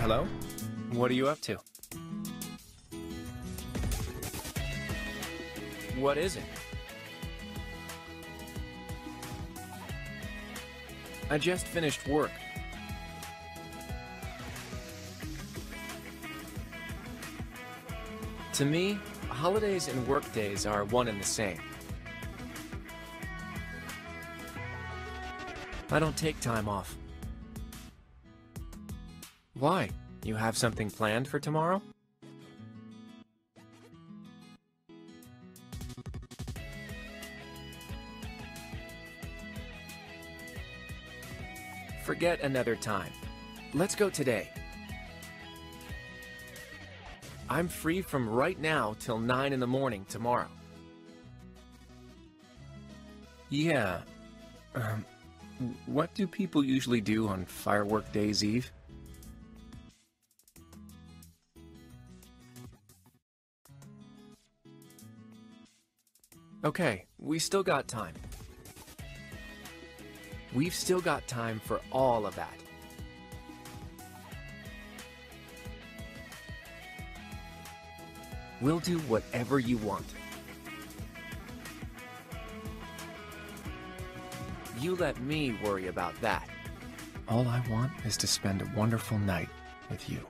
Hello? What are you up to? What is it? I just finished work. To me, holidays and workdays are one and the same. I don't take time off. Why? You have something planned for tomorrow? Forget another time. Let's go today. I'm free from right now till 9 in the morning tomorrow. Yeah. Um, what do people usually do on Firework Days Eve? Okay, we still got time. We've still got time for all of that. We'll do whatever you want. You let me worry about that. All I want is to spend a wonderful night with you.